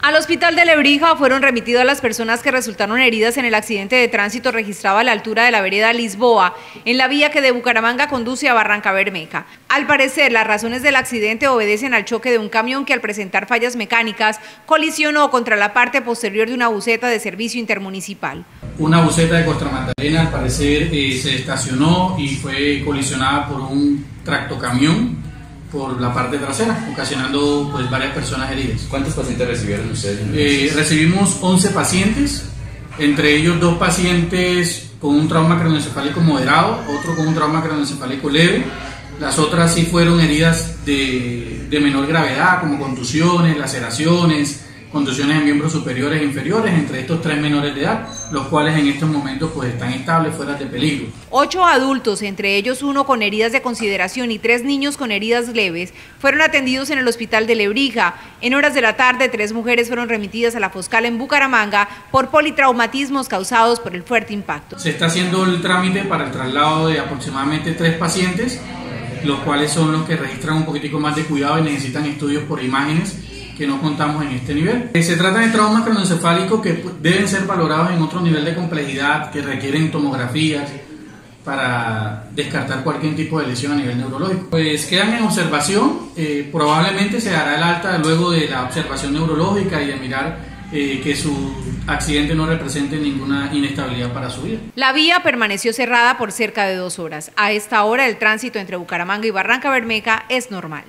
Al hospital de Lebrija fueron remitidas las personas que resultaron heridas en el accidente de tránsito registrado a la altura de la vereda Lisboa, en la vía que de Bucaramanga conduce a Barranca Bermeja. Al parecer, las razones del accidente obedecen al choque de un camión que al presentar fallas mecánicas colisionó contra la parte posterior de una buceta de servicio intermunicipal. Una buceta de Costa al parecer eh, se estacionó y fue colisionada por un tractocamión por la parte trasera, ocasionando pues varias personas heridas. ¿Cuántos pacientes recibieron ustedes? Eh, recibimos 11 pacientes, entre ellos dos pacientes con un trauma craneoencefálico moderado, otro con un trauma craneoencefálico leve. Las otras sí fueron heridas de, de menor gravedad, como contusiones, laceraciones, contusiones en miembros superiores e inferiores entre estos tres menores de edad, los cuales en estos momentos pues están estables, fuera de peligro. Ocho adultos, entre ellos uno con heridas de consideración y tres niños con heridas leves, fueron atendidos en el hospital de Lebrija. En horas de la tarde, tres mujeres fueron remitidas a la Foscal en Bucaramanga por politraumatismos causados por el fuerte impacto. Se está haciendo el trámite para el traslado de aproximadamente tres pacientes, los cuales son los que registran un poquitico más de cuidado y necesitan estudios por imágenes que no contamos en este nivel. Se trata de traumas cronoencefálicos que deben ser valorados en otro nivel de complejidad, que requieren tomografías para descartar cualquier tipo de lesión a nivel neurológico. Pues quedan en observación, eh, probablemente se hará el alta luego de la observación neurológica y de mirar eh, que su accidente no represente ninguna inestabilidad para su vida. La vía permaneció cerrada por cerca de dos horas. A esta hora el tránsito entre Bucaramanga y Barranca Bermeja es normal.